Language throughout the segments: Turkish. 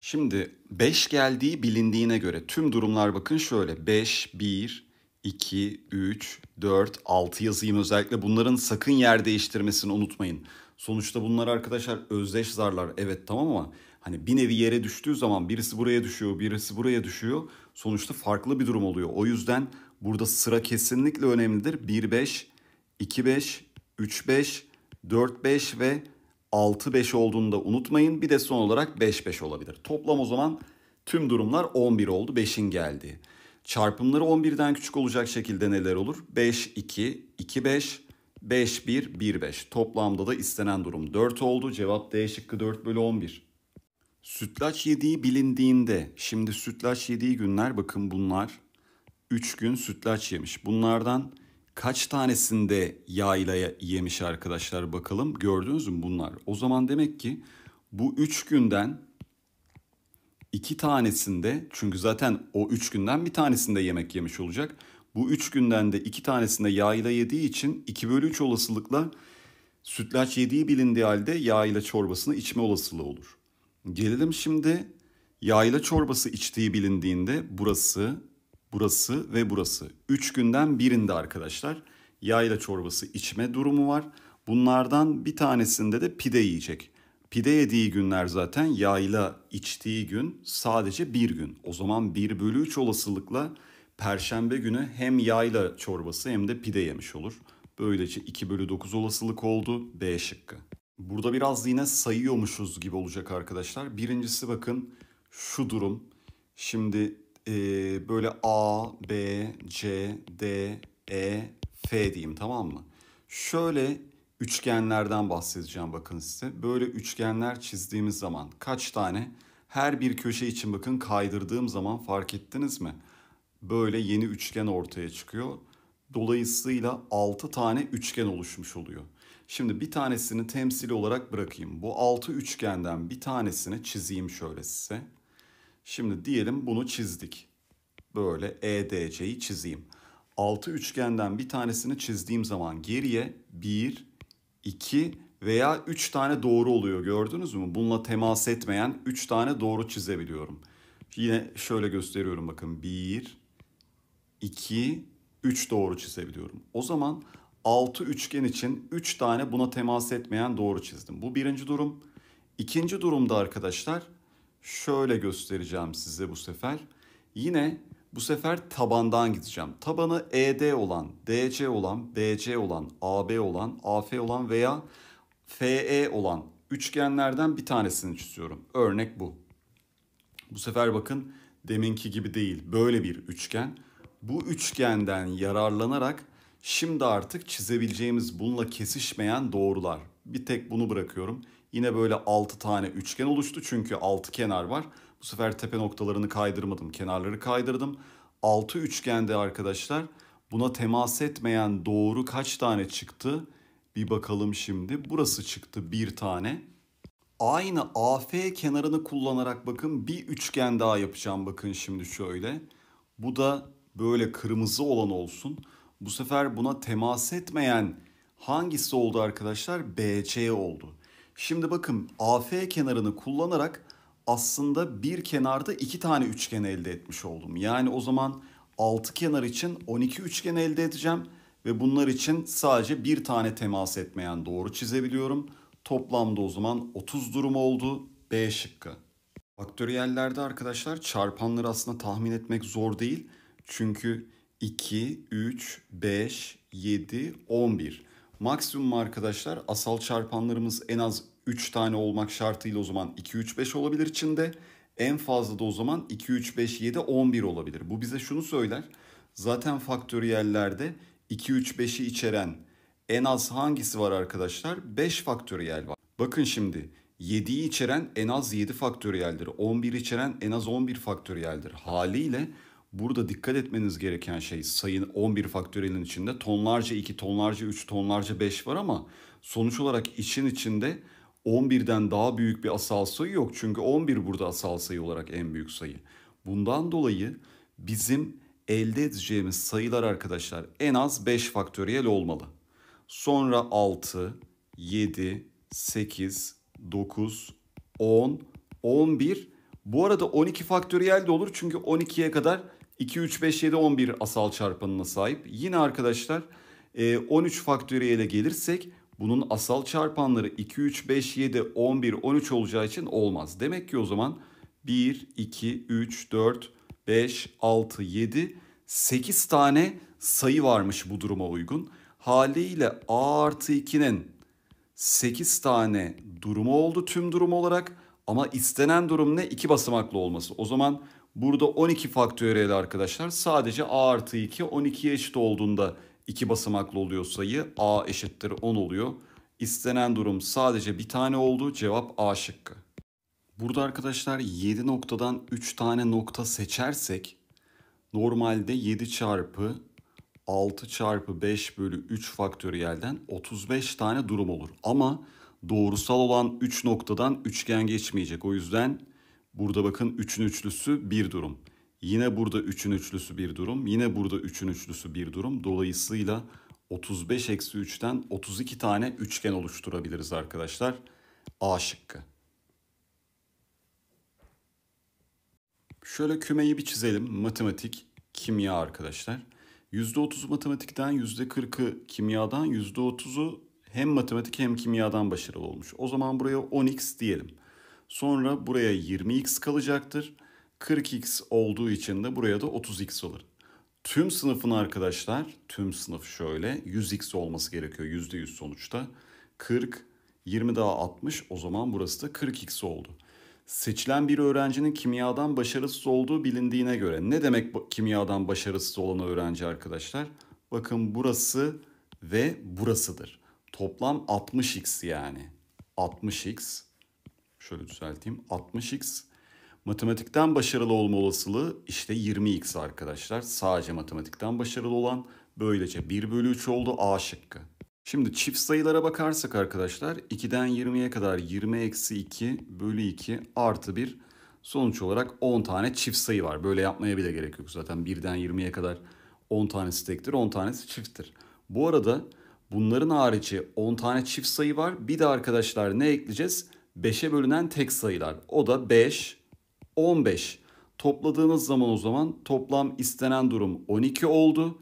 Şimdi 5 geldiği bilindiğine göre tüm durumlar bakın şöyle. 5, 1, 2, 3, 4, 6 yazayım özellikle. Bunların sakın yer değiştirmesini unutmayın. Sonuçta bunlar arkadaşlar özdeş zarlar. Evet tamam ama hani bir nevi yere düştüğü zaman birisi buraya düşüyor, birisi buraya düşüyor. Sonuçta farklı bir durum oluyor. O yüzden burada sıra kesinlikle önemlidir. 1, 5, 2, 5, 3, 5, 4, 5 ve 6-5 olduğunu da unutmayın. Bir de son olarak 5-5 olabilir. Toplam o zaman tüm durumlar 11 oldu. 5'in geldiği. Çarpımları 11'den küçük olacak şekilde neler olur? 5-2, 2-5, 5-1, 1-5. Toplamda da istenen durum 4 oldu. Cevap D şıkkı 4 bölü 11. Sütlaç yediği bilindiğinde, şimdi sütlaç yediği günler bakın bunlar 3 gün sütlaç yemiş. Bunlardan kaç tanesinde yayla yemiş arkadaşlar bakalım. Gördünüz mü bunlar? O zaman demek ki bu 3 günden iki tanesinde çünkü zaten o 3 günden bir tanesinde yemek yemiş olacak. Bu 3 günden de iki tanesinde yağıyla yediği için 2 bölü 3 olasılıkla sütlaç yediği bilindiği halde yağıyla çorbasını içme olasılığı olur. Gelelim şimdi yağıyla çorbası içtiği bilindiğinde burası, burası ve burası. Üç günden birinde arkadaşlar yağıyla çorbası içme durumu var. Bunlardan bir tanesinde de pide yiyecek. Pide yediği günler zaten yağıyla içtiği gün sadece bir gün. O zaman 1 bölü 3 olasılıkla perşembe günü hem yağıyla çorbası hem de pide yemiş olur. Böylece 2 bölü 9 olasılık oldu B şıkkı. Burada biraz yine sayıyormuşuz gibi olacak arkadaşlar. Birincisi bakın şu durum. Şimdi e, böyle A, B, C, D, E, F diyeyim tamam mı? Şöyle üçgenlerden bahsedeceğim bakın size. Böyle üçgenler çizdiğimiz zaman kaç tane? Her bir köşe için bakın kaydırdığım zaman fark ettiniz mi? Böyle yeni üçgen ortaya çıkıyor. Dolayısıyla 6 tane üçgen oluşmuş oluyor. Şimdi bir tanesini temsili olarak bırakayım. Bu 6 üçgenden bir tanesini çizeyim şöyle size. Şimdi diyelim bunu çizdik. Böyle EDC'yi çizeyim. 6 üçgenden bir tanesini çizdiğim zaman geriye 1, 2 veya 3 tane doğru oluyor gördünüz mü? Bununla temas etmeyen 3 tane doğru çizebiliyorum. Yine şöyle gösteriyorum bakın. 1, 2, 3 doğru çizebiliyorum. O zaman 6 üçgen için 3 tane buna temas etmeyen doğru çizdim. Bu birinci durum. İkinci durumda arkadaşlar şöyle göstereceğim size bu sefer. Yine bu sefer tabandan gideceğim. Tabanı ED olan, DC olan, BC olan, AB olan, AF olan veya FE olan üçgenlerden bir tanesini çiziyorum. Örnek bu. Bu sefer bakın deminki gibi değil böyle bir üçgen. Bu üçgenden yararlanarak şimdi artık çizebileceğimiz bununla kesişmeyen doğrular. Bir tek bunu bırakıyorum. Yine böyle 6 tane üçgen oluştu çünkü 6 kenar var. Bu sefer tepe noktalarını kaydırmadım, kenarları kaydırdım. 6 üçgende arkadaşlar buna temas etmeyen doğru kaç tane çıktı? Bir bakalım şimdi. Burası çıktı bir tane. Aynı AF kenarını kullanarak bakın bir üçgen daha yapacağım bakın şimdi şöyle. Bu da böyle kırmızı olan olsun. Bu sefer buna temas etmeyen hangisi oldu arkadaşlar? BC oldu. Şimdi bakın AF kenarını kullanarak aslında bir kenarda iki tane üçgen elde etmiş oldum. Yani o zaman 6 kenar için 12 üçgen elde edeceğim ve bunlar için sadece bir tane temas etmeyen doğru çizebiliyorum. Toplamda o zaman 30 durum oldu. B şıkkı. Faktöriyellerde arkadaşlar çarpanları aslında tahmin etmek zor değil. Çünkü 2, 3, 5, 7, 11. Maksimum arkadaşlar asal çarpanlarımız en az 3 tane olmak şartıyla o zaman 2, 3, 5 olabilir içinde. En fazla da o zaman 2, 3, 5, 7, 11 olabilir. Bu bize şunu söyler. Zaten faktöriyellerde 2, 3, 5'i içeren en az hangisi var arkadaşlar? 5 faktöriyel var. Bakın şimdi 7'yi içeren en az 7 faktöriyeldir. 11 içeren en az 11 faktöriyeldir. Haliyle burada dikkat etmeniz gereken şey sayın 11 faktöriyelin içinde tonlarca 2, tonlarca 3, tonlarca 5 var ama sonuç olarak için içinde 11'den daha büyük bir asal sayı yok. Çünkü 11 burada asal sayı olarak en büyük sayı. Bundan dolayı bizim elde edeceğimiz sayılar arkadaşlar en az 5 faktöriyel olmalı. Sonra 6, 7, 8, 9, 10, 11 Bu arada 12 faktöriyel de olur çünkü 12'ye kadar 2, 3, 5, 7, 11 asal çarpanına sahip. Yine arkadaşlar 13 faktöriyele gelirsek bunun asal çarpanları 2, 3, 5, 7, 11, 13 olacağı için olmaz. Demek ki o zaman 1, 2, 3, 4, 5, 6, 7, 8 tane sayı varmış bu duruma uygun. Haliyle A artı 2'nin 8 tane durumu oldu tüm durum olarak. Ama istenen durum ne? 2 basamaklı olması. O zaman burada 12 faktöriyel arkadaşlar. Sadece A artı 2 12'ye eşit olduğunda 2 basamaklı oluyor sayı. A eşittir 10 oluyor. İstenen durum sadece bir tane oldu. Cevap A şıkkı. Burada arkadaşlar 7 noktadan 3 tane nokta seçersek normalde 7 çarpı 6 çarpı 5 bölü 3 faktöriyelden 35 tane durum olur. Ama doğrusal olan 3 noktadan üçgen geçmeyecek. O yüzden burada bakın 3'ün üçlüsü bir durum. Yine burada 3'ün üçlüsü bir durum. Yine burada 3'ün üçlüsü bir durum. Dolayısıyla 35 eksi 3'ten 32 tane üçgen oluşturabiliriz arkadaşlar. A şıkkı. Şöyle kümeyi bir çizelim. Matematik, kimya arkadaşlar. %30 matematikten, %40'ı kimyadan, %30'u hem matematik hem kimyadan başarılı olmuş. O zaman buraya 10x diyelim. Sonra buraya 20x kalacaktır. 40x olduğu için de buraya da 30x olur. Tüm sınıfın arkadaşlar, tüm sınıf şöyle 100x olması gerekiyor %100 sonuçta. 40, 20 daha 60 o zaman burası da 40x oldu. Seçilen bir öğrencinin kimyadan başarısız olduğu bilindiğine göre ne demek kimyadan başarısız olan öğrenci arkadaşlar? Bakın burası ve burasıdır. Toplam 60x yani. 60x. Şöyle düzelteyim. 60x. Matematikten başarılı olma olasılığı işte 20x arkadaşlar. Sadece matematikten başarılı olan böylece 1 bölü 3 oldu A şıkkı. Şimdi çift sayılara bakarsak arkadaşlar 2'den 20'ye kadar 20 eksi 2 bölü 2 artı 1 sonuç olarak 10 tane çift sayı var. Böyle yapmaya bile gerek yok zaten 1'den 20'ye kadar 10 tanesi tektir 10 tanesi çifttir. Bu arada bunların harici 10 tane çift sayı var. Bir de arkadaşlar ne ekleyeceğiz? 5'e bölünen tek sayılar. O da 5, 15. Topladığınız zaman o zaman toplam istenen durum 12 oldu.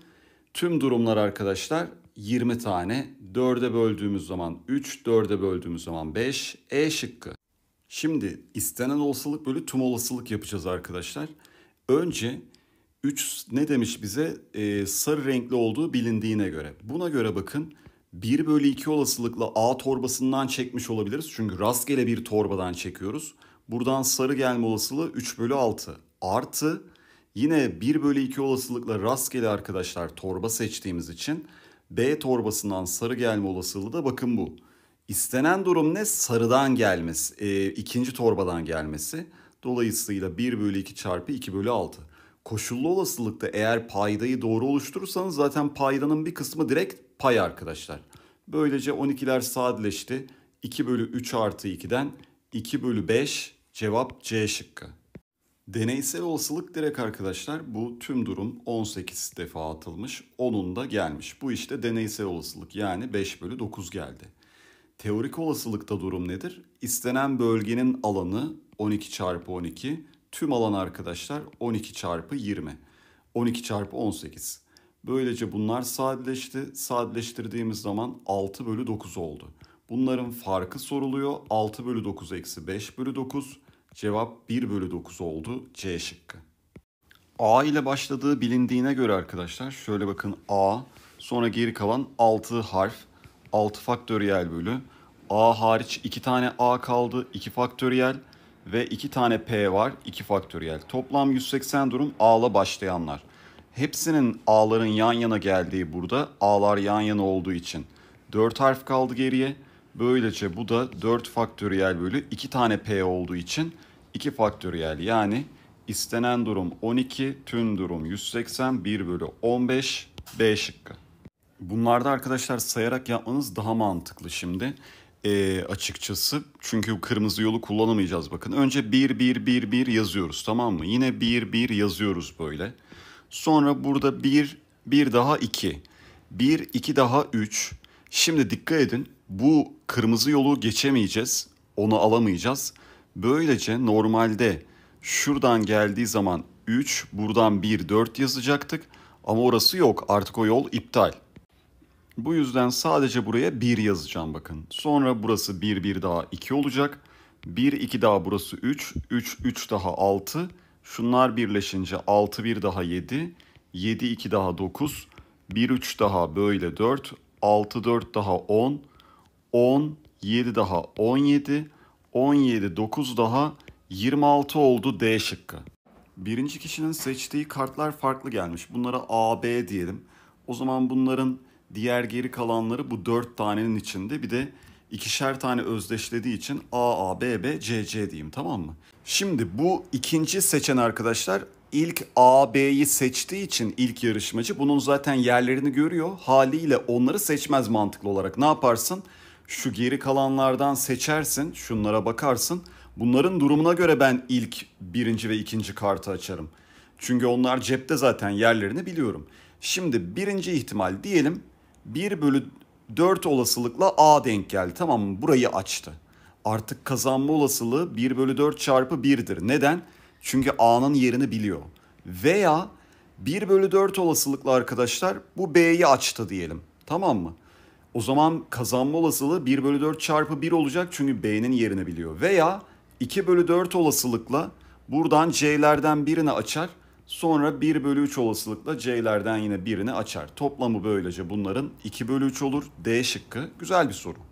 Tüm durumlar arkadaşlar 20 tane. 4'e böldüğümüz zaman 3, 4'e böldüğümüz zaman 5. E şıkkı. Şimdi istenen olasılık bölü tüm olasılık yapacağız arkadaşlar. Önce 3 ne demiş bize? Ee, sarı renkli olduğu bilindiğine göre. Buna göre bakın 1 bölü 2 olasılıkla A torbasından çekmiş olabiliriz. Çünkü rastgele bir torbadan çekiyoruz. Buradan sarı gelme olasılığı 3 bölü 6. Artı yine 1 bölü 2 olasılıkla rastgele arkadaşlar torba seçtiğimiz için B torbasından sarı gelme olasılığı da bakın bu. İstenen durum ne? Sarıdan gelmesi, e, ikinci torbadan gelmesi. Dolayısıyla 1 bölü 2 çarpı 2 bölü 6. Koşullu olasılıkta eğer paydayı doğru oluşturursanız zaten paydanın bir kısmı direkt pay arkadaşlar. Böylece 12'ler sadeleşti. 2 bölü 3 artı 2'den 2 bölü 5 cevap C şıkkı. Deneysel olasılık direkt arkadaşlar bu tüm durum 18 defa atılmış 10'un da gelmiş. Bu işte deneysel olasılık yani 5 bölü 9 geldi. Teorik olasılıkta durum nedir? İstenen bölgenin alanı 12 çarpı 12. Tüm alan arkadaşlar 12 çarpı 20. 12 çarpı 18. Böylece bunlar sadeleşti. Sadeleştirdiğimiz zaman 6 bölü 9 oldu. Bunların farkı soruluyor. 6 bölü 9 eksi 5 bölü 9. Cevap 1 bölü 9 oldu C şıkkı. A ile başladığı bilindiğine göre arkadaşlar şöyle bakın A sonra geri kalan 6 harf 6 faktöriyel bölü A hariç 2 tane A kaldı 2 faktöriyel ve 2 tane P var 2 faktöriyel. Toplam 180 durum A ile başlayanlar. Hepsinin A'ların yan yana geldiği burada A'lar yan yana olduğu için 4 harf kaldı geriye. Böylece bu da 4 faktöriyel bölü 2 tane P olduğu için 2 faktöriyel yani istenen durum 12, tüm durum 180, 1 bölü 15, B şıkkı. Bunlarda arkadaşlar sayarak yapmanız daha mantıklı şimdi ee, açıkçası. Çünkü kırmızı yolu kullanamayacağız bakın. Önce 1, 1, 1, 1 yazıyoruz tamam mı? Yine 1, 1 yazıyoruz böyle. Sonra burada 1, 1 daha 2. 1, 2 daha 3. Şimdi dikkat edin bu kırmızı yolu geçemeyeceğiz. Onu alamayacağız. Böylece normalde Şuradan geldiği zaman 3, buradan 1, 4 yazacaktık. Ama orası yok. Artık o yol iptal. Bu yüzden sadece buraya 1 yazacağım bakın. Sonra burası 1, 1 daha 2 olacak. 1, 2 daha burası 3. 3, 3 daha 6. Şunlar birleşince 6, 1 daha 7. 7, 2 daha 9. 1, 3 daha böyle 4. 6, 4 daha 10. 10, 7 daha 17. 17, 9 daha 26 oldu D şıkkı. Birinci kişinin seçtiği kartlar farklı gelmiş. Bunlara A, B diyelim. O zaman bunların diğer geri kalanları bu dört tanenin içinde. Bir de ikişer tane özdeşlediği için A, A, B, B, C, C diyeyim tamam mı? Şimdi bu ikinci seçen arkadaşlar ilk A, B'yi seçtiği için ilk yarışmacı bunun zaten yerlerini görüyor. Haliyle onları seçmez mantıklı olarak. Ne yaparsın? Şu geri kalanlardan seçersin, şunlara bakarsın. Bunların durumuna göre ben ilk birinci ve ikinci kartı açarım. Çünkü onlar cepte zaten yerlerini biliyorum. Şimdi birinci ihtimal diyelim 1 bölü 4 olasılıkla A denk geldi tamam mı? Burayı açtı. Artık kazanma olasılığı 1 bölü 4 çarpı 1'dir. Neden? Çünkü A'nın yerini biliyor. Veya 1 bölü 4 olasılıkla arkadaşlar bu B'yi açtı diyelim. Tamam mı? O zaman kazanma olasılığı 1 bölü 4 çarpı 1 olacak çünkü B'nin yerini biliyor. Veya 2 bölü 4 olasılıkla buradan C'lerden birini açar. Sonra 1 bölü 3 olasılıkla C'lerden yine birini açar. Toplamı böylece bunların 2 bölü 3 olur. D şıkkı güzel bir soru.